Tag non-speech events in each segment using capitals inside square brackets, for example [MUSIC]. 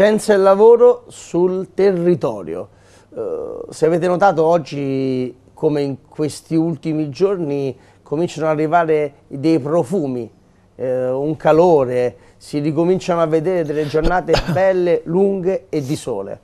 Scienza e lavoro sul territorio. Uh, se avete notato oggi, come in questi ultimi giorni, cominciano ad arrivare dei profumi, eh, un calore, si ricominciano a vedere delle giornate [COUGHS] belle, lunghe e di sole.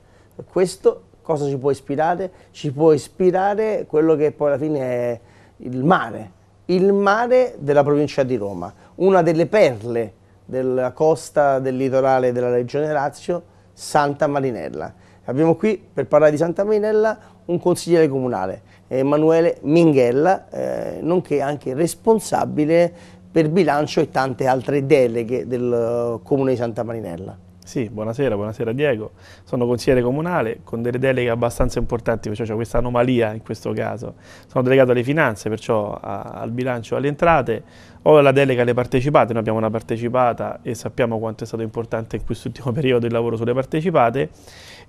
Questo cosa ci può ispirare? Ci può ispirare quello che poi alla fine è il mare, il mare della provincia di Roma, una delle perle della costa del litorale della regione Lazio, Santa Marinella. Abbiamo qui per parlare di Santa Marinella un consigliere comunale, Emanuele Minghella, eh, nonché anche responsabile per bilancio e tante altre deleghe del comune di Santa Marinella. Sì, buonasera, buonasera Diego. Sono consigliere comunale con delle deleghe abbastanza importanti, perciò c'è questa anomalia in questo caso. Sono delegato alle finanze, perciò a, al bilancio e alle entrate. Ho la delega alle partecipate, noi abbiamo una partecipata e sappiamo quanto è stato importante in quest'ultimo [LAUGHS] periodo il lavoro sulle partecipate.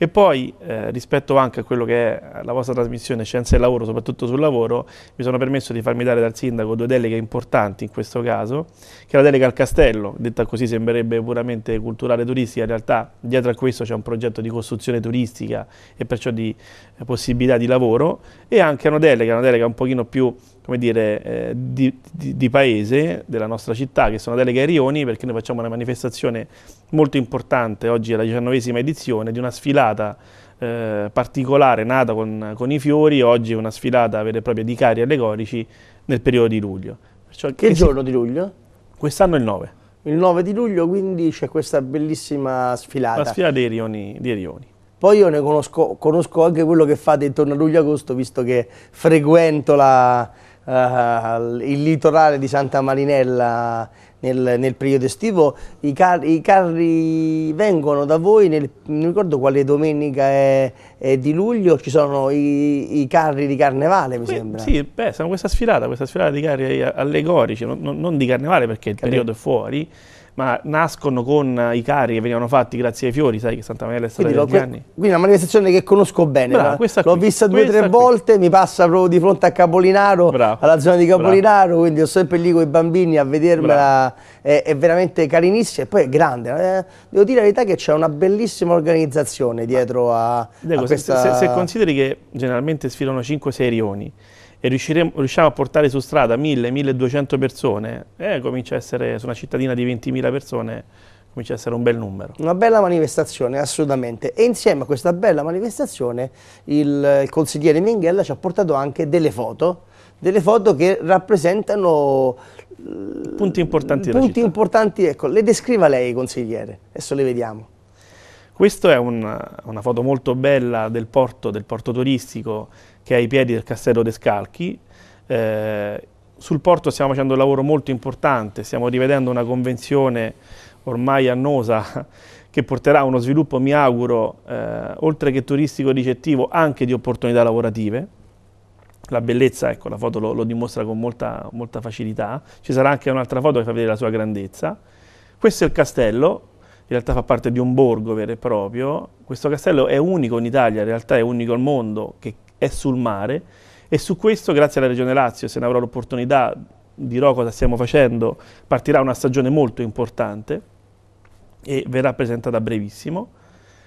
E poi eh, rispetto anche a quello che è la vostra trasmissione Scienza e Lavoro, soprattutto sul lavoro, mi sono permesso di farmi dare dal sindaco due deleghe importanti in questo caso, che è la delega al castello, detta così sembrerebbe puramente culturale turistica, in realtà dietro a questo c'è un progetto di costruzione turistica e perciò di eh, possibilità di lavoro, e anche una delega, una delega un pochino più come dire, eh, di, di, di, paese della nostra città, che sono deleghe ai rioni, perché noi facciamo una manifestazione molto importante, oggi è la diciannovesima edizione, di una sfilata eh, particolare nata con, con, i fiori, oggi è una sfilata vera e propria di carri allegorici nel periodo di luglio. Perciò, che, che giorno si... di luglio? Quest'anno è il 9. Il 9 di luglio quindi c'è questa bellissima sfilata. La sfilata dei rioni. Dei rioni. Poi io ne conosco, conosco anche quello che fate intorno a luglio-agosto, visto che frequento la, uh, il litorale di Santa Marinella nel, nel periodo estivo, i, car i, carri vengono da voi, nel, non ricordo quale domenica è, è di luglio, ci sono i, i, carri di carnevale mi que sembra. Sì, beh, sono questa sfilata, questa sfilata di carri allegorici, non, non di carnevale perché il Carne periodo è fuori, ma nascono con i cari che venivano fatti grazie ai fiori, sai che Santa Maria è stata quindi, anni. Quindi una manifestazione che conosco bene, l'ho vista due o tre volte, mi passa proprio di fronte a Capolinaro, Bravo. alla zona di Capolinaro, Bravo. quindi ho sempre lì con i bambini a vedermela, è, è, veramente carinissima e poi è grande. Eh, devo dire la verità che c'è una bellissima organizzazione dietro a, Diego, a questa... se, se, se consideri che generalmente sfilano 5-6 rioni, e riusciamo a portare su strada 1000-1200 persone, eh, comincia a essere, su una cittadina di 20.000 persone, comincia a essere un bel numero. Una bella manifestazione, assolutamente. E insieme a questa bella manifestazione il, il consigliere Minghella ci ha portato anche delle foto, delle foto che rappresentano punti importanti. Punti importanti, ecco, le descriva lei, consigliere, adesso le vediamo. Questa è una, una, foto molto bella del porto, del porto turistico che è ai piedi del Castello de Scalchi. Eh, sul porto stiamo facendo un lavoro molto importante, stiamo rivedendo una convenzione ormai annosa [LAUGHS] che porterà a uno sviluppo, mi auguro, eh, oltre che turistico ricettivo, anche di opportunità lavorative. La bellezza, ecco, la foto lo, lo dimostra con molta, molta facilità. Ci sarà anche un'altra foto che fa vedere la sua grandezza. Questo è il castello, in realtà fa parte di un borgo vero e proprio. Questo castello è unico in Italia, in realtà è unico al mondo, che è sul mare e su questo, grazie alla Regione Lazio, se ne avrò l'opportunità, dirò cosa stiamo facendo, partirà una stagione molto importante e verrà presentata brevissimo.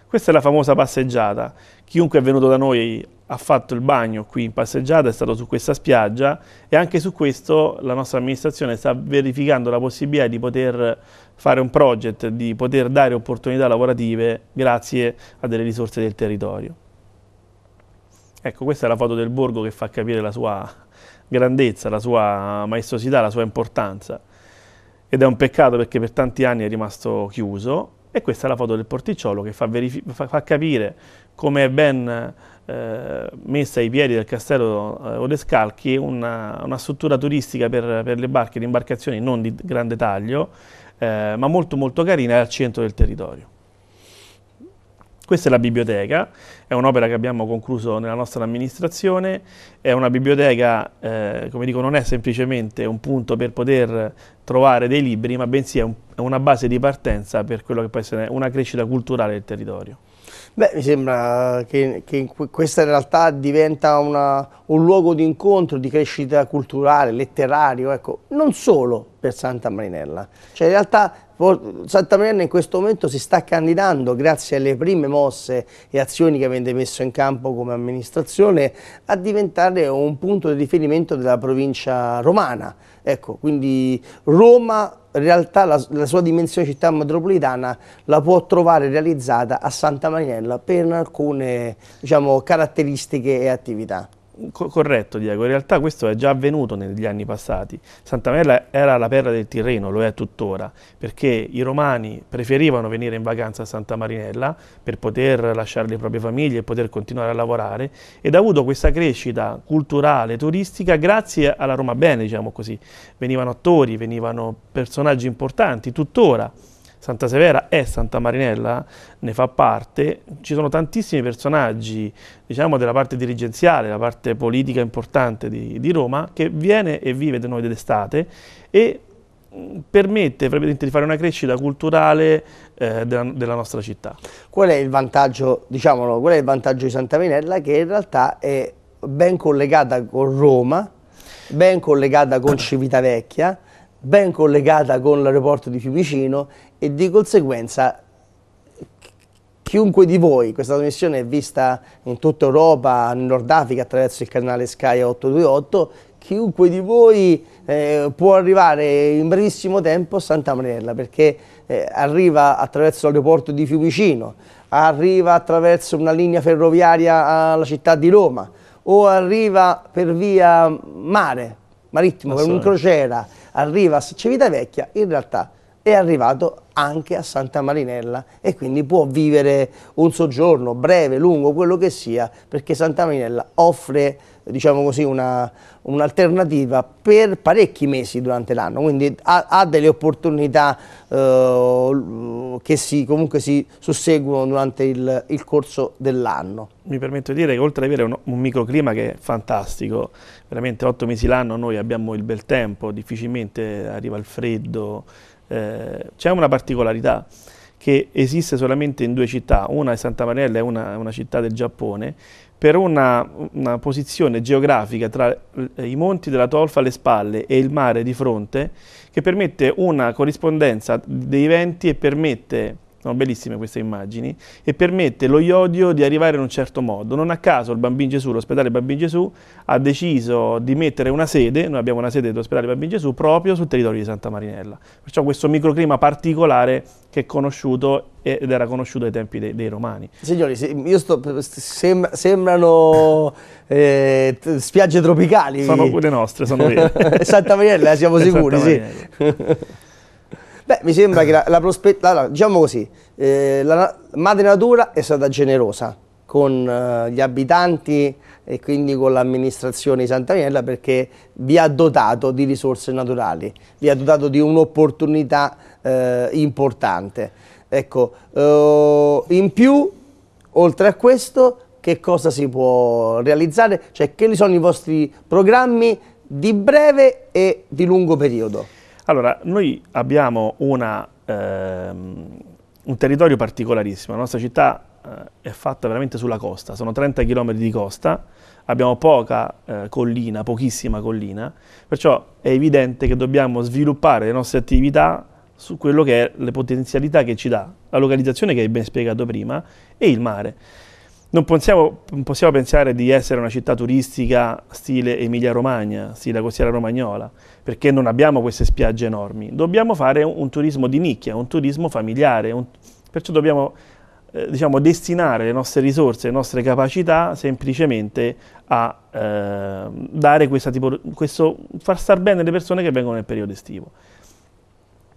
Questa è la famosa passeggiata. Chiunque è venuto da noi ha fatto il bagno qui in passeggiata, è stato su questa spiaggia e anche su questo la nostra amministrazione sta verificando la possibilità di poter fare un project, di poter dare opportunità lavorative grazie a delle risorse del territorio. Ecco, questa è la foto del borgo che fa capire la sua grandezza, la sua maestosità, la sua importanza. Ed è un peccato perché per tanti anni è rimasto chiuso. E questa è la foto del porticciolo che fa, fa, fa capire come è ben eh, messa ai piedi del castello eh, Odescalchi una, una struttura turistica per, per, le barche, le imbarcazioni non di grande taglio, eh, ma molto molto carina e al centro del territorio. Questa è la biblioteca, è un'opera che abbiamo concluso nella nostra amministrazione, è una biblioteca, eh, come dico, non è semplicemente un punto per poter trovare dei libri, ma bensì è, un, è una base di partenza per quello che può essere una crescita culturale del territorio. Beh, mi sembra che, che questa realtà diventa una, un luogo di incontro, di crescita culturale, letterario, ecco, non solo per Santa Marinella. Cioè in realtà Santa Marianna in questo momento si sta candidando, grazie alle prime mosse e azioni che avete messo in campo come amministrazione, a diventare un punto di riferimento della provincia romana. Ecco, quindi Roma in realtà la, la, sua dimensione città metropolitana la può trovare realizzata a Santa Marianella per alcune diciamo, caratteristiche e attività corretto Diego, in realtà questo è già avvenuto negli anni passati. Santa Maria era la perla del Tirreno, lo è tuttora, perché i romani preferivano venire in vacanza a Santa Marinella per poter lasciare le proprie famiglie e poter continuare a lavorare ed ha avuto questa crescita culturale, turistica grazie alla Roma Bene, diciamo così. Venivano attori, venivano personaggi importanti, tuttora Santa Severa e Santa Marinella ne fa parte, ci sono tantissimi personaggi diciamo, della parte dirigenziale, la parte politica importante di, di Roma che viene e vive da noi d'estate e permette di fare una crescita culturale eh, della, della, nostra città. Qual è il vantaggio, diciamolo, qual è il vantaggio di Santa Marinella? Che in realtà è ben collegata con Roma, ben collegata con Civitavecchia, ben collegata con l'aeroporto di Fiumicino e di conseguenza chiunque di voi, questa trasmissione è vista in tutta Europa, in Nord Africa attraverso il canale Sky 828, chiunque di voi eh, può arrivare in brevissimo tempo a Santa Mariella perché eh, arriva attraverso l'aeroporto di Fiumicino, arriva attraverso una linea ferroviaria alla città di Roma o arriva per via mare, marittimo, per un crociera, arriva a Civitavecchia, in realtà è arrivato anche a Santa Marinella e quindi può vivere un soggiorno breve, lungo, quello che sia, perché Santa Marinella offre diciamo così, un'alternativa un per parecchi mesi durante l'anno, quindi ha, ha, delle opportunità eh, che si, comunque si susseguono durante il, il corso dell'anno. Mi permetto di dire che oltre ad avere un, un microclima che è fantastico, veramente otto mesi l'anno noi abbiamo il bel tempo, difficilmente arriva il freddo, eh, c'è una particolarità che esiste solamente in due città, una è Santa Mariella e una è una città del Giappone, per una, una, posizione geografica tra i monti della Tolfa alle spalle e il mare di fronte che permette una corrispondenza dei venti e permette sono bellissime queste immagini, e permette lo iodio di arrivare in un certo modo. Non a caso il Bambino Gesù, l'ospedale Bambino Gesù, ha deciso di mettere una sede, noi abbiamo una sede dell'ospedale Bambino Gesù, proprio sul territorio di Santa Marinella. Perciò questo microclima particolare che è conosciuto ed era conosciuto ai tempi dei, dei romani. Signori, io sto, sem, sembrano eh, spiagge tropicali. Sono quelle nostre, sono [LAUGHS] vere. Santa Marinella, siamo sicuri, sì. Beh, mi sembra che la, la prospettiva, diciamo così, eh, la madre natura è stata generosa con eh, gli abitanti e quindi con l'amministrazione di Santa Miella perché vi ha dotato di risorse naturali, vi ha dotato di un'opportunità eh, importante. Ecco, eh, in più, oltre a questo, che cosa si può realizzare? Cioè, quali sono i vostri programmi di breve e di lungo periodo? Allora, noi abbiamo una, ehm, un territorio particolarissimo, la nostra città eh, è fatta veramente sulla costa, sono 30 km di costa, abbiamo poca eh, collina, pochissima collina, perciò è evidente che dobbiamo sviluppare le nostre attività su quello che è le potenzialità che ci dà la localizzazione che hai ben spiegato prima e il mare. Non possiamo, possiamo, pensare di essere una città turistica stile Emilia-Romagna, stile costiera romagnola, perché non abbiamo queste spiagge enormi. Dobbiamo fare un, un turismo di nicchia, un turismo familiare, un, perciò dobbiamo eh, diciamo, destinare le nostre risorse, le nostre capacità semplicemente a eh, dare questa tipo, questo, far star bene le persone che vengono nel periodo estivo.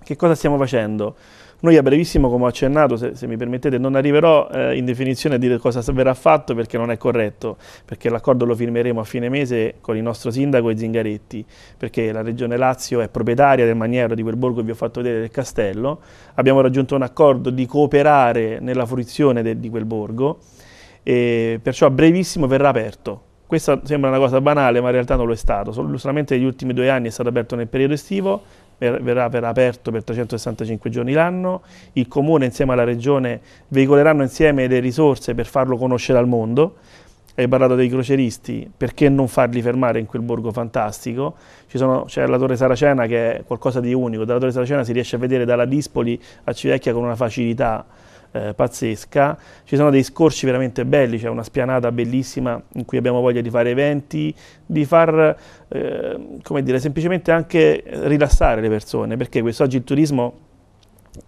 Che cosa stiamo facendo? Noi a brevissimo, come ho accennato, se, se mi permettete, non arriverò eh, in definizione a dire cosa verrà fatto perché non è corretto, perché l'accordo lo firmeremo a fine mese con il nostro sindaco e Zingaretti, perché la Regione Lazio è proprietaria del maniero di quel borgo che vi ho fatto vedere del castello, abbiamo raggiunto un accordo di cooperare nella fruizione de, di quel borgo, e perciò a brevissimo verrà aperto. Questa sembra una cosa banale, ma in realtà non lo è stato. Solamente negli ultimi due anni è stato aperto nel periodo estivo, verrà per aperto per 365 giorni l'anno, il Comune insieme alla Regione veicoleranno insieme le risorse per farlo conoscere al mondo, hai parlato dei croceristi, perché non farli fermare in quel borgo fantastico? c'è la Torre Saracena che è qualcosa di unico, dalla Torre Saracena si riesce a vedere dalla Dispoli a Civecchia con una facilità eh, pazzesca, ci sono dei scorci veramente belli, c'è una spianata bellissima in cui abbiamo voglia di fare eventi, di far, eh, come dire, semplicemente anche rilassare le persone, perché quest'oggi il turismo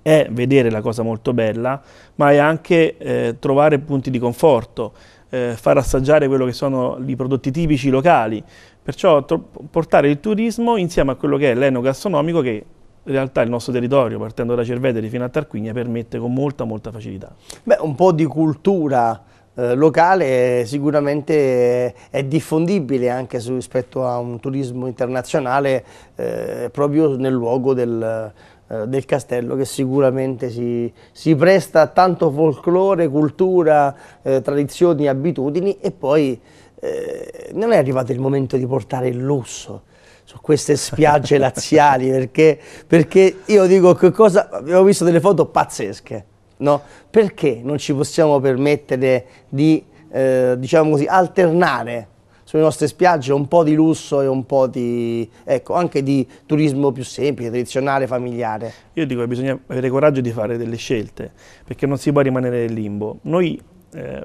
è vedere la cosa molto bella, ma è anche eh, trovare punti di conforto, eh, far assaggiare quello che sono i prodotti tipici locali, perciò portare il turismo insieme a quello che è l'enogastronomico che in realtà il nostro territorio, partendo da Cerveteri fino a Tarquinia, permette con molta molta facilità. Beh, un po' di cultura eh, locale sicuramente è diffondibile anche rispetto a un turismo internazionale eh, proprio nel luogo del, eh, del castello che sicuramente si, si, presta a tanto folklore, cultura, eh, tradizioni, abitudini e poi eh, non è arrivato il momento di portare il lusso su queste spiagge [LAUGHS] laziali perché, perché io dico che cosa, abbiamo visto delle foto pazzesche, no? Perché non ci possiamo permettere di, eh, diciamo così, alternare sulle nostre spiagge un po' di lusso e un po' di, ecco, anche di turismo più semplice, tradizionale, familiare. Io dico che bisogna avere coraggio di fare delle scelte, perché non si può rimanere nel limbo. Noi eh,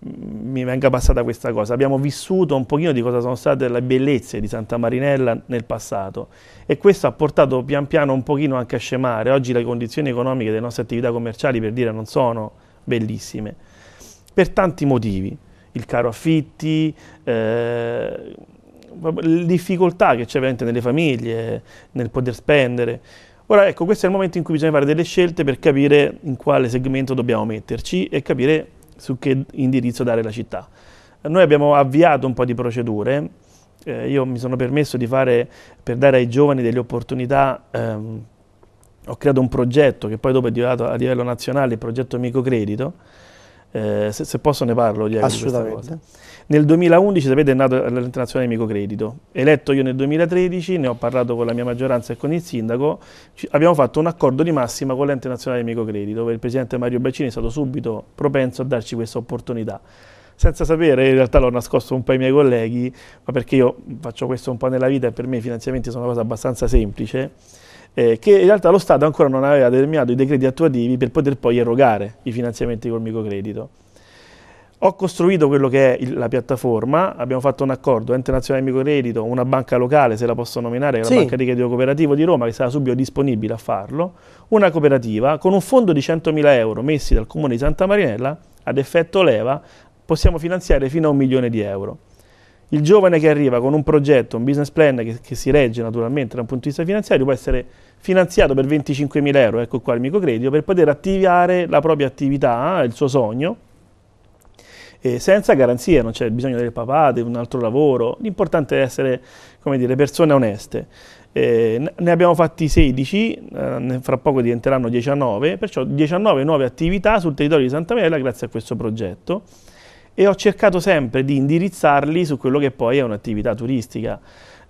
mi venga passata questa cosa. Abbiamo vissuto un pochino di cosa sono state le bellezze di Santa Marinella nel passato e questo ha portato pian piano un pochino anche a scemare. Oggi le condizioni economiche delle nostre attività commerciali, per dire, non sono bellissime, per tanti motivi il caro affitti, eh, le difficoltà che c'è veramente nelle famiglie, nel poter spendere. Ora ecco, questo è il momento in cui bisogna fare delle scelte per capire in quale segmento dobbiamo metterci e capire su che indirizzo dare la città. Noi abbiamo avviato un po' di procedure, eh, io mi sono permesso di fare, per dare ai giovani delle opportunità, ehm, ho creato un progetto che poi dopo è diventato a livello nazionale il progetto Microcredito, eh, se, se, posso ne parlo Assolutamente. Nel 2011 sapete è nato l'internazionale microcredito, eletto io nel 2013, ne ho parlato con la mia maggioranza e con il sindaco, abbiamo fatto un accordo di massima con l'ente nazionale microcredito, dove il presidente Mario Baccini è stato subito propenso a darci questa opportunità. Senza sapere, in realtà l'ho nascosto un po' ai miei colleghi, ma perché io faccio questo un po' nella vita e per me i finanziamenti sono una cosa abbastanza semplice, eh, che in realtà lo Stato ancora non aveva determinato i decreti attuativi per poter poi erogare i finanziamenti col microcredito. Ho costruito quello che è il, la piattaforma, abbiamo fatto un accordo, Ente Nazionale Microcredito, una banca locale, se la posso nominare, che è la Banca di Credito Cooperativo di Roma, che sarà subito disponibile a farlo, una cooperativa con un fondo di 100.000 euro messi dal Comune di Santa Marinella, ad effetto leva, possiamo finanziare fino a un milione di euro. Il giovane che arriva con un progetto, un business plan che, che, si regge naturalmente da un punto di vista finanziario può essere finanziato per 25.000 euro, ecco qua il microcredito, per poter attivare la propria attività, il suo sogno, eh, senza garanzie, non c'è bisogno del papà, di un altro lavoro, l'importante è essere come dire, persone oneste. Eh, ne abbiamo fatti 16, eh, fra poco diventeranno 19, perciò 19 nuove attività sul territorio di Santa Maria grazie a questo progetto e ho cercato sempre di indirizzarli su quello che poi è un'attività turistica.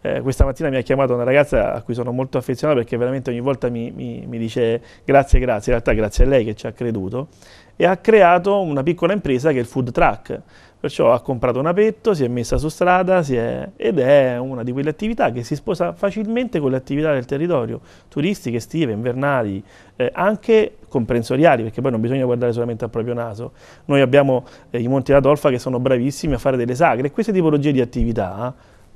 Eh, questa mattina mi ha chiamato una ragazza a cui sono molto affezionato perché veramente ogni volta mi, mi, mi, dice grazie, grazie, in realtà grazie a lei che ci ha creduto e ha creato una piccola impresa che è il food truck. Perciò ha comprato un apetto, si è messa su strada è, ed è una di quelle attività che si sposa facilmente con le attività del territorio, turistiche, estive, invernali, eh, anche comprensoriali, perché poi non bisogna guardare solamente al proprio naso. Noi abbiamo eh, i Monti d'Adolfa che sono bravissimi a fare delle sagre e queste tipologie di attività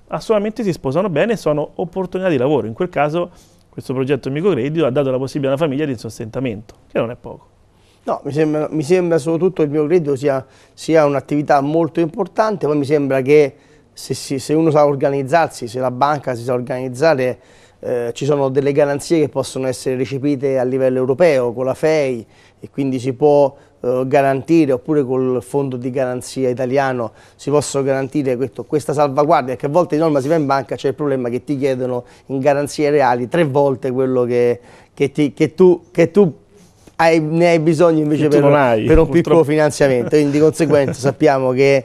assolutamente si sposano bene e sono opportunità di lavoro. In quel caso questo progetto microcredito ha dato la possibilità a una famiglia di sostentamento, che non è poco. No, mi sembra, mi sembra soprattutto il mio credito sia, sia un'attività molto importante, poi mi sembra che se, se, uno sa organizzarsi, se la banca si sa organizzare, eh, ci sono delle garanzie che possono essere recepite a livello europeo con la FEI e quindi si può eh, garantire, oppure col fondo di garanzia italiano si possono garantire questo, questa salvaguardia, che a volte di norma si va in banca, c'è il problema che ti chiedono in garanzie reali tre volte quello che, che, ti, che tu, che tu hai, ne hai bisogno invece per, hai, per, un piccolo finanziamento, quindi di [LAUGHS] conseguenza sappiamo che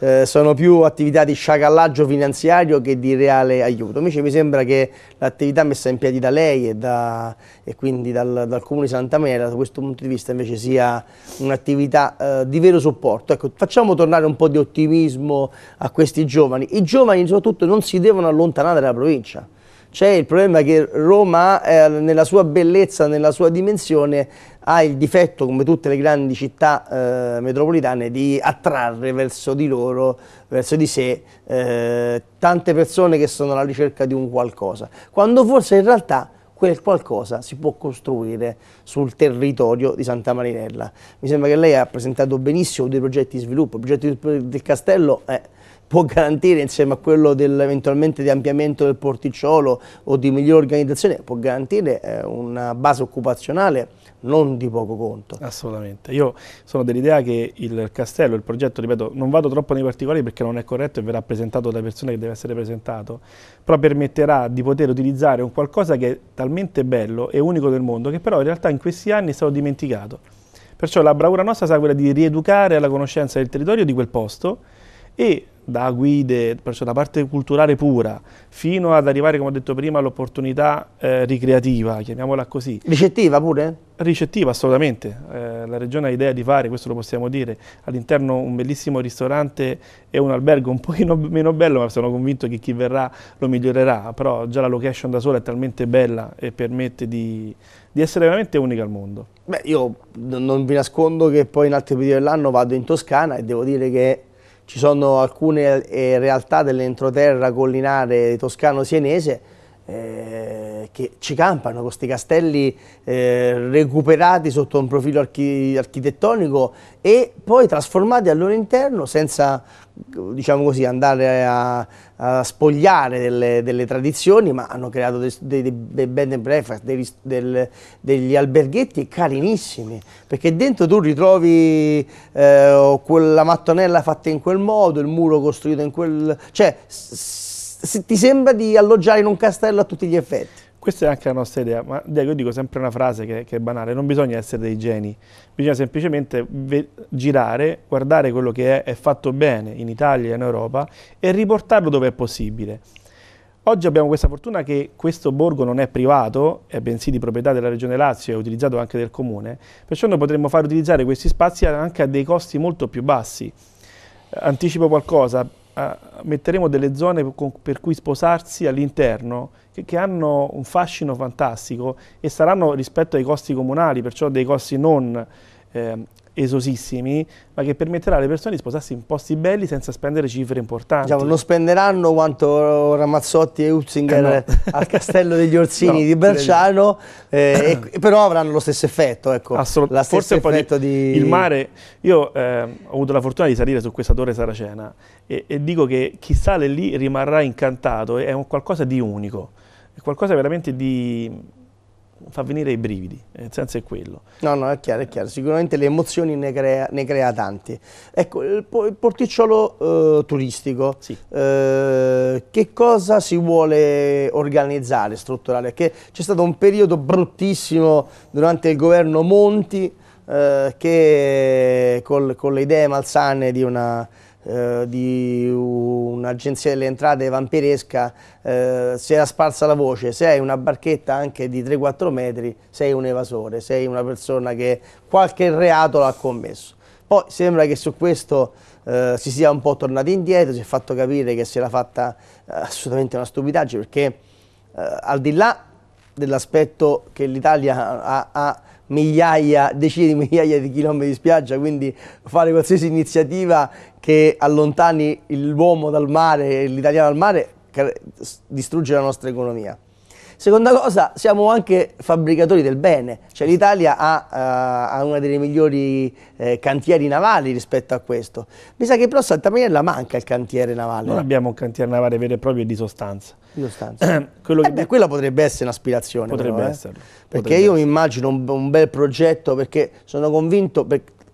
eh, sono più attività di sciacallaggio finanziario che di reale aiuto. Invece mi sembra che l'attività messa in piedi da lei e, da, e quindi dal, dal, Comune di Santa Maria da questo punto di vista invece sia un'attività eh, di vero supporto. Ecco, facciamo tornare un po' di ottimismo a questi giovani. I giovani soprattutto non si devono allontanare dalla provincia. C'è il problema che Roma, eh, nella sua bellezza, nella sua dimensione, ha il difetto, come tutte le grandi città eh, metropolitane, di attrarre verso di loro, verso di sé, eh, tante persone che sono alla ricerca di un qualcosa, quando forse in realtà quel qualcosa si può costruire sul territorio di Santa Marinella. Mi sembra che lei ha presentato benissimo dei progetti di sviluppo, il progetto del castello è può garantire insieme a quello del, eventualmente di ampliamento del porticciolo o di migliore organizzazione, può garantire eh, una base occupazionale non di poco conto. Assolutamente. Io sono dell'idea che il castello, il progetto, ripeto, non vado troppo nei particolari perché non è corretto e verrà presentato da persone che deve essere presentato, però permetterà di poter utilizzare un qualcosa che è talmente bello e unico del mondo che però in realtà in questi anni è stato dimenticato. Perciò la bravura nostra sarà quella di rieducare alla conoscenza del territorio di quel posto e da guide, da parte culturale pura, fino ad arrivare, come ho detto prima, all'opportunità eh, ricreativa, chiamiamola così. Ricettiva pure? Ricettiva, assolutamente. Eh, la Regione ha idea di fare, questo lo possiamo dire, all'interno un bellissimo ristorante e un albergo un [LAUGHS] pochino meno bello, ma sono convinto che chi verrà lo migliorerà, però già la location da sola è talmente bella e permette di, di essere veramente unica al mondo. Beh, io non vi nascondo che poi in altri periodi dell'anno vado in Toscana e devo dire che ci sono alcune eh, realtà dell'entroterra collinare toscano-sienese eh, che ci campano, questi castelli eh, recuperati sotto un profilo archi architettonico e poi trasformati al loro interno senza diciamo così, andare a, a spogliare delle, delle, tradizioni, ma hanno creato dei, dei, dei bed and breakfast, dei, del, degli alberghetti carinissimi, perché dentro tu ritrovi eh, quella mattonella fatta in quel modo, il muro costruito in quel... cioè ti sembra di alloggiare in un castello a tutti gli effetti. Questa è anche la nostra idea, ma io dico sempre una frase che, che è banale, non bisogna essere dei geni, bisogna semplicemente girare, guardare quello che è, è fatto bene in Italia e in Europa e riportarlo dove è possibile. Oggi abbiamo questa fortuna che questo borgo non è privato, è bensì di proprietà della Regione Lazio e utilizzato anche del Comune, perciò noi potremmo far utilizzare questi spazi anche a dei costi molto più bassi. Anticipo qualcosa, metteremo delle zone per cui sposarsi all'interno che, che, hanno un fascino fantastico e saranno rispetto ai costi comunali, perciò dei costi non eh, esosissimi, ma che permetterà alle persone di sposarsi in posti belli senza spendere cifre importanti. Diciamo, non spenderanno quanto Ramazzotti e Utzinger eh no. [LAUGHS] al Castello degli Orsini no, di Berciano, eh, e, [COUGHS] però avranno lo stesso effetto. Ecco, Assolut- Forse effetto di, Il mare, io eh, ho avuto la fortuna di salire su questa torre saracena e, e dico che chi sale lì rimarrà incantato, è un qualcosa di unico, è qualcosa veramente di fa venire i brividi, nel senso è quello. No, no, è chiaro, è chiaro. Sicuramente le emozioni ne crea, ne crea tanti. Ecco, il, porticciolo eh, turistico, sì. eh, che cosa si vuole organizzare, strutturare? Perché c'è stato un periodo bruttissimo durante il governo Monti, eh, che con le idee malsane di una eh, di un'agenzia delle entrate vampiresca eh, si era sparsa la voce, se hai una barchetta anche di 3-4 metri sei un evasore, sei una persona che qualche reato l'ha commesso. Poi sembra che su questo eh, si sia un po' tornati indietro, si è fatto capire che si era fatta eh, assolutamente una stupidaggine perché eh, al di là dell'aspetto che l'Italia ha, ha migliaia, decine di migliaia di chilometri di spiaggia, quindi fare qualsiasi iniziativa che allontani l'uomo dal mare, l'italiano dal mare, distrugge la nostra economia. Seconda cosa, siamo anche fabbricatori del bene, cioè l'Italia ha, uh, ha, una delle migliori eh, cantieri navali rispetto a questo. Mi sa che però a Santa Maria manca il cantiere navale. Non abbiamo un cantiere navale vero e proprio di sostanza. Di sostanza. quello eh beh, quella potrebbe essere un'aspirazione. Potrebbe però, esserlo. Eh? Perché potrebbe io mi immagino un, un, bel progetto, perché sono convinto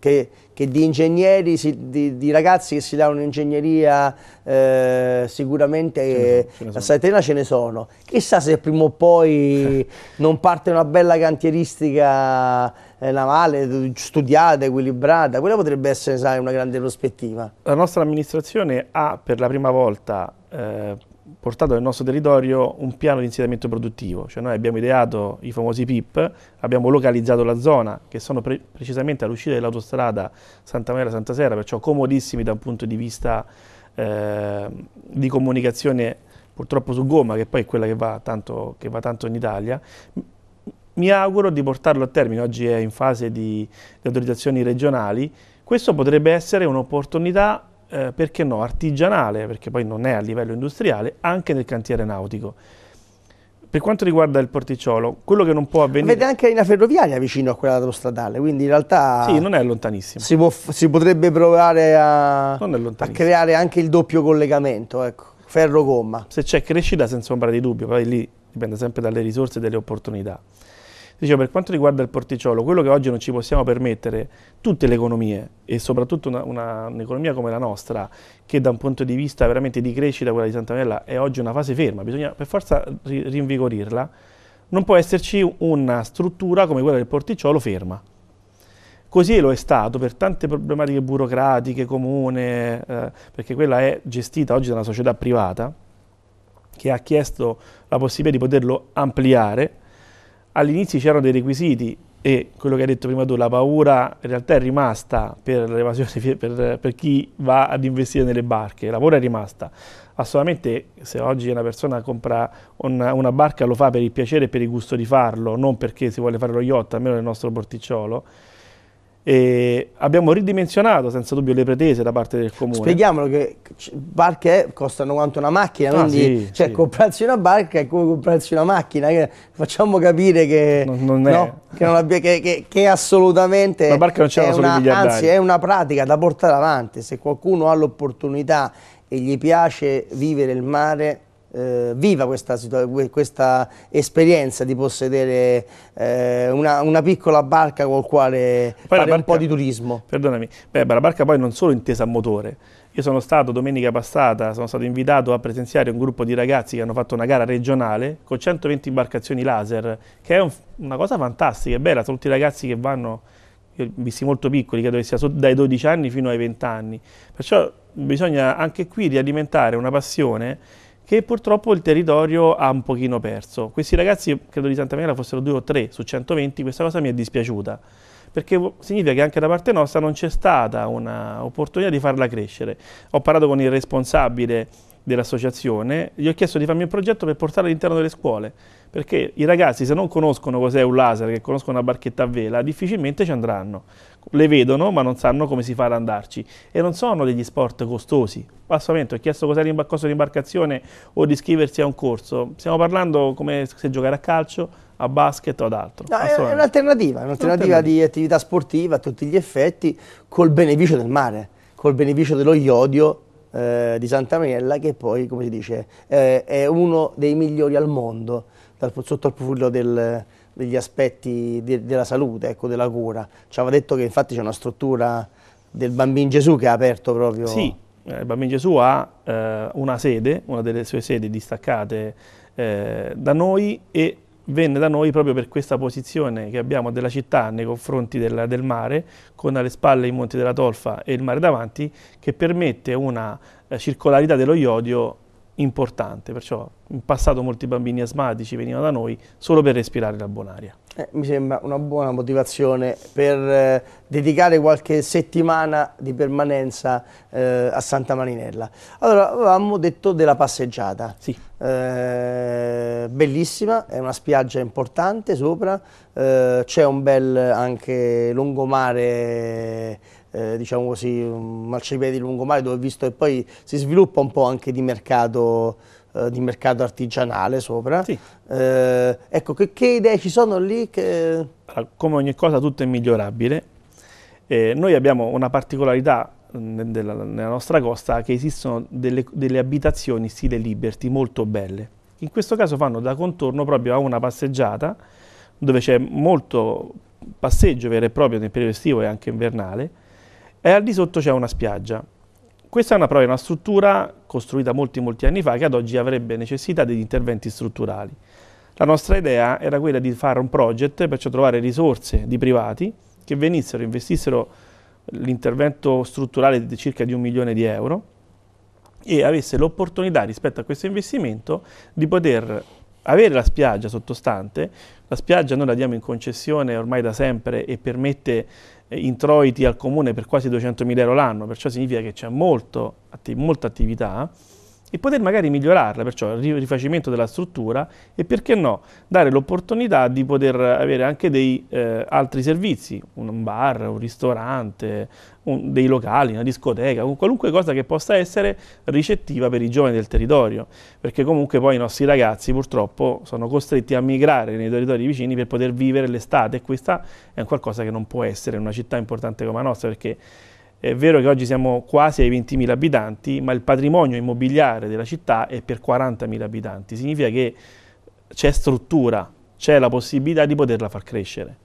che che di ingegneri, di, di, ragazzi che si danno ingegneria eh, sicuramente a Saitena ce ne sono. Chissà se prima o poi [LAUGHS] non parte una bella cantieristica eh, navale studiata, equilibrata, quella potrebbe essere sai, una grande prospettiva. La nostra amministrazione ha per la prima volta eh, portato nel nostro territorio un piano di insediamento produttivo, cioè noi abbiamo ideato i famosi PIP, abbiamo localizzato la zona che sono pre precisamente all'uscita dell'autostrada Santa Maria Santa Sera, perciò comodissimi da un punto di vista eh, di comunicazione purtroppo su gomma, che poi è quella che va tanto, che va tanto in Italia. Mi auguro di portarlo a termine, oggi è in fase di, di autorizzazioni regionali, questo potrebbe essere un'opportunità eh, perché no, artigianale, perché poi non è a livello industriale, anche nel cantiere nautico. Per quanto riguarda il porticciolo, quello che non può avvenire... Avete anche una ferroviaria vicino a quella autostradale, quindi in realtà... Sì, non è lontanissimo. Si, può, si potrebbe provare a, a, creare anche il doppio collegamento, ecco, ferro-gomma. Se c'è crescita, senza ombra di dubbio, poi lì dipende sempre dalle risorse e dalle opportunità. Dicevo, per quanto riguarda il porticciolo, quello che oggi non ci possiamo permettere, tutte le economie, e soprattutto un'economia un come la nostra, che da un punto di vista veramente di crescita, quella di Santa Mella, è oggi una fase ferma, bisogna per forza rinvigorirla, non può esserci una struttura come quella del porticciolo ferma. Così lo è stato per tante problematiche burocratiche, comune, eh, perché quella è gestita oggi da una società privata che ha chiesto la possibilità di poterlo ampliare, all'inizio c'erano dei requisiti e quello che hai detto prima tu, la paura in realtà è rimasta per l'evasione, [LAUGHS] per, per, chi va ad investire nelle barche, la paura è rimasta. Assolutamente se oggi una persona compra una, una barca lo fa per il piacere e per il gusto di farlo, non perché si vuole fare lo yacht, almeno nel nostro porticciolo, e abbiamo ridimensionato senza dubbio le pretese da parte del comune. Spieghiamolo che barche costano quanto una macchina, ah, quindi sì, cioè, sì. comprarsi una barca è come comprarsi una macchina, facciamo capire che non, non, no, che, non abbia, che, che, che assolutamente la barca non c'è una, anzi è una pratica da portare avanti, se qualcuno ha l'opportunità e gli piace vivere il mare eh, viva questa, questa, esperienza di possedere eh, una, una, piccola barca con la quale poi fare barca, un po' di turismo. Perdonami, Beh, la barca poi non solo intesa a motore, io sono stato domenica passata, sono stato invitato a presenziare un gruppo di ragazzi che hanno fatto una gara regionale con 120 imbarcazioni laser, che è un, una cosa fantastica, è bella, sono tutti ragazzi che vanno, io visti molto piccoli, credo che sia dai 12 anni fino ai 20 anni, perciò bisogna anche qui rialimentare una passione che purtroppo il territorio ha un pochino perso. Questi ragazzi, credo di Santa Maria fossero due o tre su 120, questa cosa mi è dispiaciuta, perché significa che anche da parte nostra non c'è stata un'opportunità di farla crescere. Ho parlato con il responsabile dell'associazione, gli ho chiesto di farmi un progetto per portarlo all'interno delle scuole, perché i ragazzi se non conoscono cos'è un laser, che conoscono una barchetta a vela, difficilmente ci andranno. Le vedono ma non sanno come si fa ad andarci e non sono degli sport costosi. Assolutamente, ho chiesto cos'è il costo di imbarcazione o di iscriversi a un corso. Stiamo parlando come se giocare a calcio, a basket o ad altro. No, è un'alternativa, un'alternativa di attività sportiva a tutti gli effetti col beneficio del mare, col beneficio dello iodio eh, di Santa Mariella che poi, come si dice, eh, è uno dei migliori al mondo dal, sotto il profilo del, degli aspetti de, della salute, ecco, della cura. Ci aveva detto che infatti c'è una struttura del Bambino Gesù che ha aperto proprio... Sì, eh, il Bambino Gesù ha eh, una sede, una delle sue sedi distaccate eh, da noi e venne da noi proprio per questa posizione che abbiamo della città nei confronti del, del, mare, con alle spalle i monti della Tolfa e il mare davanti, che permette una eh, circolarità dello iodio importante, perciò in passato molti bambini asmatici venivano da noi solo per respirare la bonaria. Eh, mi sembra una buona motivazione per eh, dedicare qualche settimana di permanenza eh, a Santa Marinella. Allora, avevamo detto della passeggiata. Sì. Eh, bellissima, è una spiaggia importante sopra, eh, c'è un bel anche lungomare eh, diciamo così, un marciapiede di lungomare dove ho visto che poi si sviluppa un po' anche di mercato, eh, di mercato artigianale sopra. Sì. Eh, ecco, che, che, idee ci sono lì? Che... Come ogni cosa tutto è migliorabile. Eh, noi abbiamo una particolarità nella, nella nostra costa che esistono delle, delle abitazioni stile Liberty molto belle. In questo caso fanno da contorno proprio a una passeggiata dove c'è molto passeggio vero e proprio nel periodo estivo e anche invernale e al di sotto c'è una spiaggia. Questa è una, una struttura costruita molti molti anni fa che ad oggi avrebbe necessità degli interventi strutturali. La nostra idea era quella di fare un project, perciò trovare risorse di privati che venissero, investissero l'intervento strutturale di circa di un milione di euro e avesse l'opportunità rispetto a questo investimento di poter avere la spiaggia sottostante, la spiaggia noi la diamo in concessione ormai da sempre e permette introiti al comune per quasi 200.000 euro l'anno, perciò significa che c'è molta attività e poter magari migliorarla, perciò il rifacimento della struttura e perché no, dare l'opportunità di poter avere anche dei eh, altri servizi, un bar, un ristorante, un, dei locali, una discoteca, qualunque cosa che possa essere ricettiva per i giovani del territorio, perché comunque poi i nostri ragazzi purtroppo sono costretti a migrare nei territori vicini per poter vivere l'estate e questa è qualcosa che non può essere in una città importante come la nostra, perché è vero che oggi siamo quasi ai 20.000 abitanti, ma il patrimonio immobiliare della città è per 40.000 abitanti. Significa che c'è struttura, c'è la possibilità di poterla far crescere.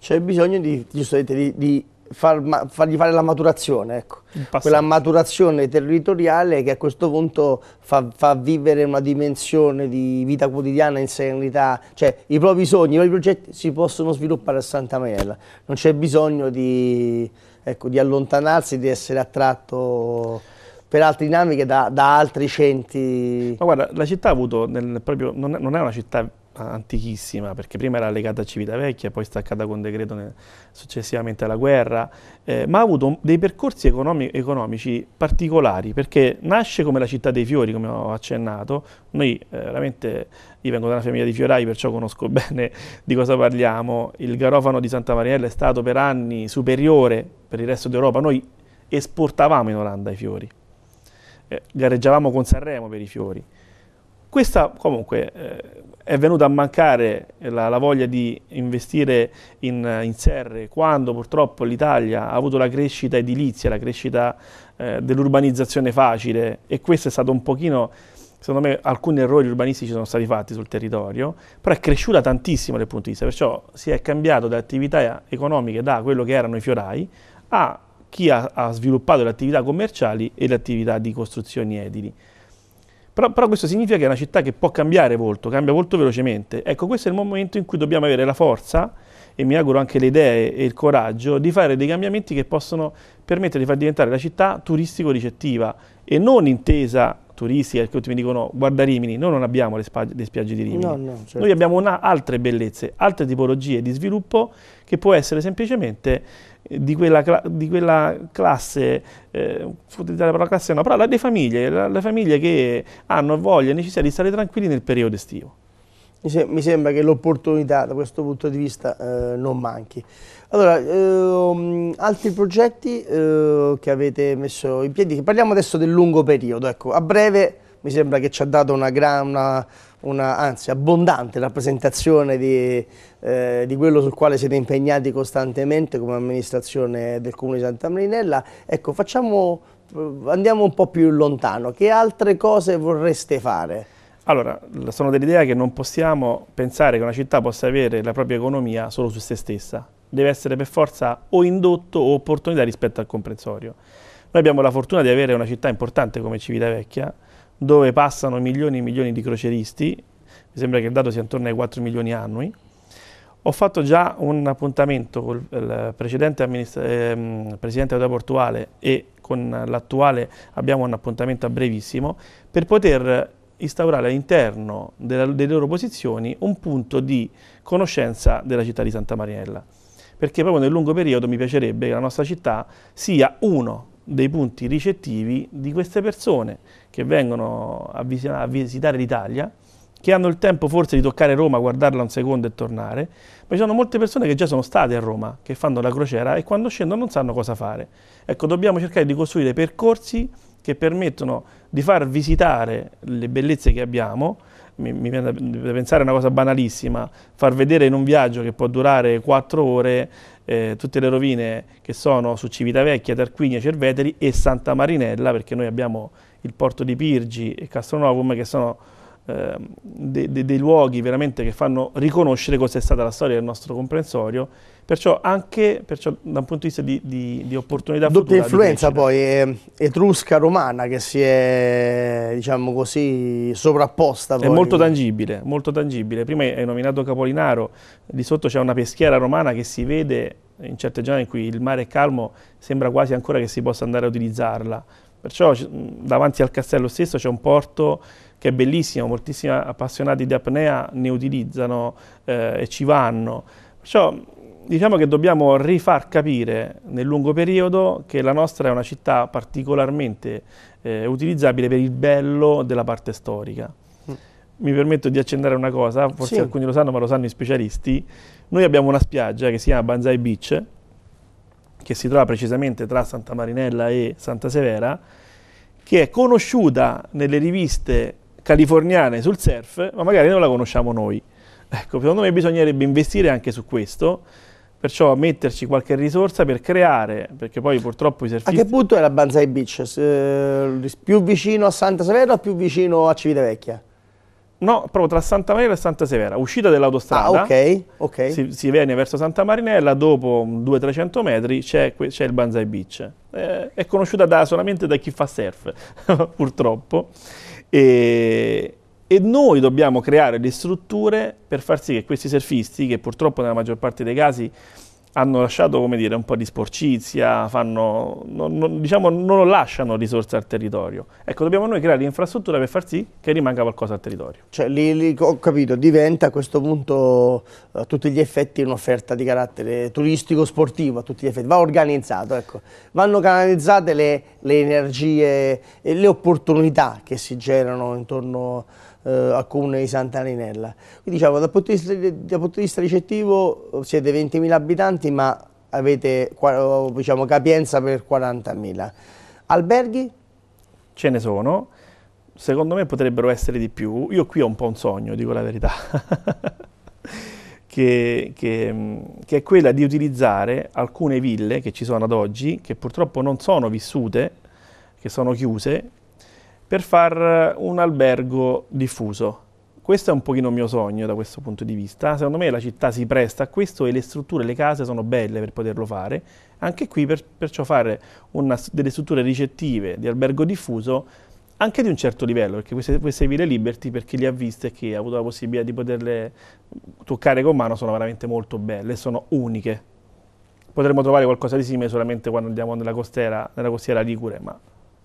C'è bisogno di, di, di far, fargli fare la maturazione, ecco. quella maturazione territoriale che a questo punto fa, fa, vivere una dimensione di vita quotidiana in serenità, cioè i propri sogni, i propri progetti si possono sviluppare a Santa Mariella, non c'è bisogno di ecco, di allontanarsi, di essere attratto per altre dinamiche da, da altri centri. Ma guarda, la città ha avuto, nel, proprio, non, è, non è una città antichissima, perché prima era legata a Civitavecchia, poi staccata con decreto successivamente alla guerra, eh, ma ha avuto dei percorsi economi, economici particolari, perché nasce come la città dei fiori, come ho accennato, noi eh, veramente, io vengo da una famiglia di fiorai, perciò conosco [LAUGHS] bene di cosa parliamo, il garofano di Santa Mariella è stato per anni superiore per il resto d'Europa, noi esportavamo in Olanda i fiori, eh, gareggiavamo con Sanremo per i fiori, questa comunque eh, è venuta a mancare la, la voglia di investire in, in, serre quando purtroppo l'Italia ha avuto la crescita edilizia, la crescita eh, dell'urbanizzazione facile e questo è stato un pochino, secondo me alcuni errori urbanistici sono stati fatti sul territorio, però è cresciuta tantissimo dal punto di vista, perciò si è cambiato da attività economiche da quello che erano i fiorai a chi ha, ha sviluppato le attività commerciali e le attività di costruzioni edili. Però, però, questo significa che è una città che può cambiare volto, cambia molto velocemente. Ecco, questo è il momento in cui dobbiamo avere la forza, e mi auguro anche le idee e il coraggio, di fare dei cambiamenti che possono permettere di far diventare la città turistico-ricettiva e non intesa perché tutti mi dicono guarda Rimini, noi non abbiamo le, le spiagge di Rimini, no, no, certo. noi abbiamo una, altre bellezze, altre tipologie di sviluppo che può essere semplicemente di quella, di quella classe, eh, la parola classe no, però le famiglie, le famiglie che hanno voglia e necessità di stare tranquilli nel periodo estivo. Mi, se mi sembra che l'opportunità da questo punto di vista eh, non manchi. Allora, ehm, altri progetti eh, che avete messo in piedi, parliamo adesso del lungo periodo, ecco, a breve mi sembra che ci ha dato una, gran, una anzi abbondante rappresentazione di, eh, di, quello sul quale siete impegnati costantemente come amministrazione del Comune di Santa Marinella. Ecco, facciamo, andiamo un po' più lontano, che altre cose vorreste fare? Allora, sono dell'idea che non possiamo pensare che una città possa avere la propria economia solo su se stessa. Deve essere per forza o indotto o opportunità rispetto al comprensorio. Noi abbiamo la fortuna di avere una città importante come Civitavecchia, dove passano milioni e milioni di croceristi, mi sembra che il dato sia intorno ai 4 milioni annui. Ho fatto già un appuntamento con il precedente eh, presidente della portuale e con l'attuale abbiamo un appuntamento a brevissimo per poter instaurare all'interno delle loro posizioni un punto di conoscenza della città di Santa Mariella. Perché proprio nel lungo periodo mi piacerebbe che la nostra città sia uno dei punti ricettivi di queste persone che vengono a, vis a visitare l'Italia, che hanno il tempo forse di toccare Roma, guardarla un secondo e tornare, ma ci sono molte persone che già sono state a Roma, che fanno la crociera e quando scendono non sanno cosa fare. Ecco, dobbiamo cercare di costruire percorsi che permettono di far visitare le bellezze che abbiamo, mi, viene da pensare a una cosa banalissima, far vedere in un viaggio che può durare quattro ore eh, tutte le rovine che sono su Civitavecchia, Tarquinia, Cerveteri e Santa Marinella, perché noi abbiamo il porto di Pirgi e Castronovum che sono eh, de, de, dei luoghi veramente che fanno riconoscere cosa è stata la storia del nostro comprensorio, perciò anche perciò, da un punto di vista di, di, di opportunità Doppia influenza poi è, etrusca-romana che si è, diciamo così, sovrapposta. È molto tangibile, molto tangibile. Prima hai nominato Capolinaro, di sotto c'è una peschiera romana che si vede in certe zone in cui il mare è calmo, sembra quasi ancora che si possa andare a utilizzarla. Perciò davanti al castello stesso c'è un porto che è bellissimo, moltissimi appassionati di apnea ne utilizzano eh, e ci vanno. Perciò diciamo che dobbiamo rifar capire nel lungo periodo che la nostra è una città particolarmente eh, utilizzabile per il bello della parte storica. Mm. Mi permetto di accendere una cosa, forse sì. alcuni lo sanno ma lo sanno i specialisti. Noi abbiamo una spiaggia che si chiama Banzai Beach, che si trova precisamente tra Santa Marinella e Santa Severa, che è conosciuta nelle riviste californiane sul surf, ma magari non la conosciamo noi. Ecco, secondo me bisognerebbe investire anche su questo, perciò metterci qualche risorsa per creare, perché poi purtroppo i surfisti... A che punto è la Banzai Beach? Eh, più vicino a Santa Severa o più vicino a Civitavecchia? No, proprio tra Santa Marinella e Santa Severa, uscita dell'autostrada, ah, okay, okay. si, si, viene verso Santa Marinella, dopo 200-300 metri c'è, il Banzai Beach. Eh, è conosciuta da, solamente da chi fa surf, [LAUGHS] purtroppo. E, e noi dobbiamo creare le strutture per far sì che questi surfisti, che purtroppo nella maggior parte dei casi hanno lasciato dire, un po' di sporcizia, fanno, non, non, diciamo, non lasciano risorse al territorio. Ecco, dobbiamo noi creare l'infrastruttura per far sì che rimanga qualcosa al territorio. Cioè, lì, lì ho capito, diventa a questo punto a tutti gli effetti un'offerta di carattere turistico-sportivo, a tutti gli effetti, va organizzato, ecco. vanno canalizzate le, le energie e le opportunità che si generano intorno a eh, al comune di Santa Arinella. Quindi diciamo dal punto di vista, dal punto di vista ricettivo siete 20.000 abitanti ma avete diciamo, capienza per 40.000. Alberghi? Ce ne sono, secondo me potrebbero essere di più. Io qui ho un po' un sogno, dico la verità. [LAUGHS] Che, che, che, è quella di utilizzare alcune ville che ci sono ad oggi, che purtroppo non sono vissute, che sono chiuse, per far un albergo diffuso. Questo è un pochino il mio sogno da questo punto di vista. Secondo me la città si presta a questo e le strutture, le case sono belle per poterlo fare. Anche qui per, perciò fare una, delle strutture ricettive di albergo diffuso anche di un certo livello, perché queste, queste ville Liberty, per chi le ha viste e chi ha avuto la possibilità di poterle toccare con mano, sono veramente molto belle, sono uniche. Potremmo trovare qualcosa di simile solamente quando andiamo nella costiera, nella costiera Ligure, ma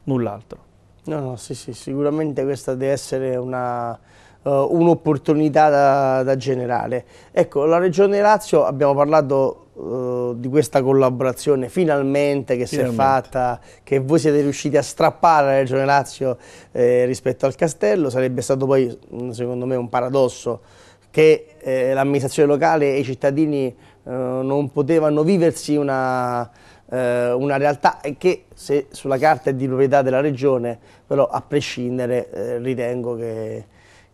null'altro. No, no, sì, sì, sicuramente questa deve essere una, uh, un'opportunità da, da, generare. Ecco, la Regione Lazio, abbiamo parlato uh, di questa collaborazione finalmente che finalmente. si è fatta, che voi siete riusciti a strappare la Regione Lazio eh, rispetto al castello, sarebbe stato poi, secondo me, un paradosso che eh, l'amministrazione locale e i cittadini eh, non potevano viversi una eh, una realtà che se sulla carta è di proprietà della regione, però a prescindere eh, ritengo che,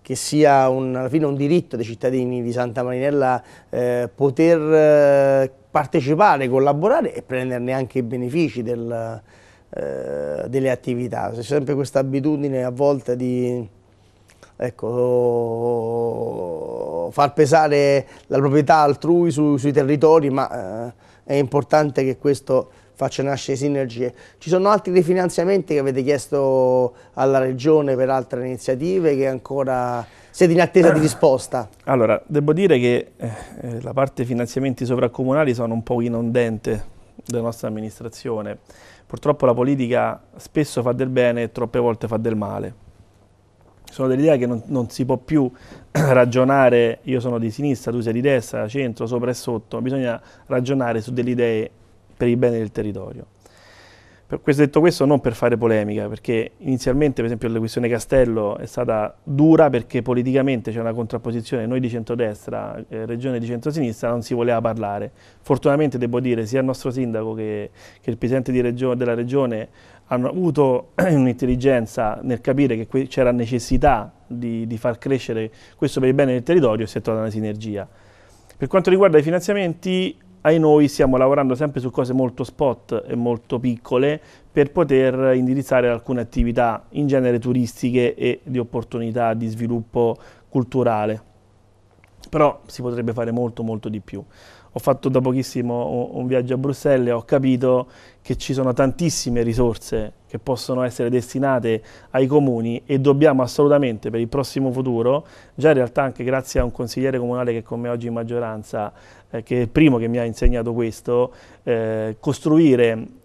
che sia un, alla fine un diritto dei cittadini di Santa Marinella eh, poter eh, partecipare, collaborare e prenderne anche i benefici del, eh, delle attività. C'è sempre questa abitudine a volte di ecco, far pesare la proprietà altrui su, sui territori, ma eh, è importante che questo faccia nascere sinergie. Ci sono altri rifinanziamenti che avete chiesto alla Regione per altre iniziative che ancora siete in attesa di risposta? Allora, devo dire che eh, la parte finanziamenti sovraccomunali sono un po' inondente della nostra amministrazione. Purtroppo la politica spesso fa del bene e troppe volte fa del male. Sono delle idee che non, non si può più [CLEARS THROAT] ragionare, io sono di sinistra, tu sei di destra, centro, sopra e sotto, bisogna ragionare su delle idee per il bene del territorio. Per questo, detto questo non per fare polemica, perché inizialmente per esempio la questione Castello è stata dura perché politicamente c'è una contrapposizione, noi di centrodestra, eh, regione di centrosinistra, non si voleva parlare. Fortunatamente devo dire sia il nostro sindaco che, che il presidente regione, della regione hanno avuto [CLEARS THROAT] un'intelligenza nel capire che c'era necessità di, di, far crescere questo per il bene del territorio e si è trovata una sinergia. Per quanto riguarda i finanziamenti, ai noi stiamo lavorando sempre su cose molto spot e molto piccole per poter indirizzare alcune attività in genere turistiche e di opportunità di sviluppo culturale. Però si potrebbe fare molto molto di più. Ho fatto da pochissimo un viaggio a Bruxelles e ho capito che ci sono tantissime risorse che possono essere destinate ai comuni e dobbiamo assolutamente per il prossimo futuro, già in realtà anche grazie a un consigliere comunale che è con me oggi in maggioranza, eh, che è il primo che mi ha insegnato questo, eh, costruire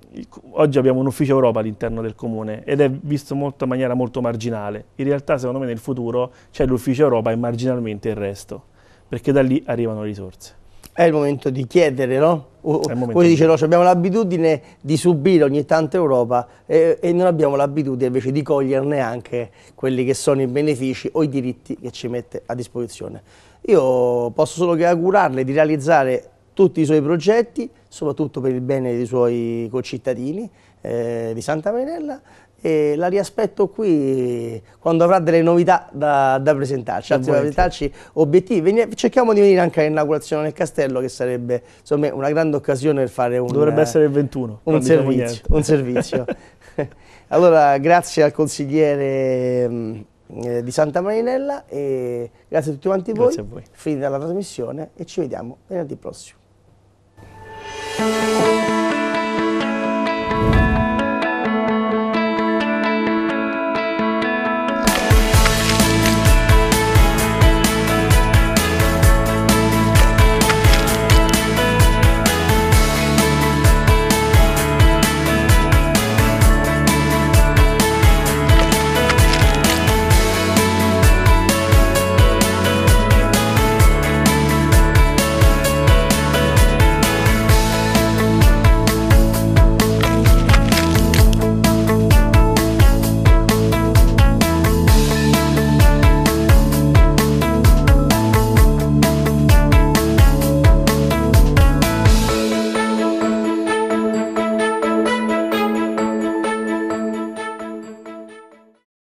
oggi abbiamo un ufficio Europa all'interno del comune ed è visto molto, in maniera molto marginale. In realtà secondo me nel futuro c'è l'ufficio Europa e marginalmente il resto, perché da lì arrivano risorse. È il momento di chiedere, no? Come dice, no, abbiamo l'abitudine di subire ogni tanto Europa e, e non abbiamo l'abitudine invece di coglierne anche quelli che sono i benefici o i diritti che ci mette a disposizione. Io posso solo che augurarle di realizzare tutti i suoi progetti, soprattutto per il bene dei suoi concittadini eh, di Santa Marinella e la riaspetto qui quando avrà delle novità da, da presentarci, da presentarci obiettivi. cerchiamo di venire anche all'inaugurazione del castello che sarebbe insomma, una grande occasione per fare un, Dovrebbe essere il 21, un servizio. Un [LAUGHS] servizio. [LAUGHS] allora grazie al consigliere mm, eh, di Santa Marinella e grazie a tutti quanti voi. voi. Finita la trasmissione e ci vediamo venerdì prossimo.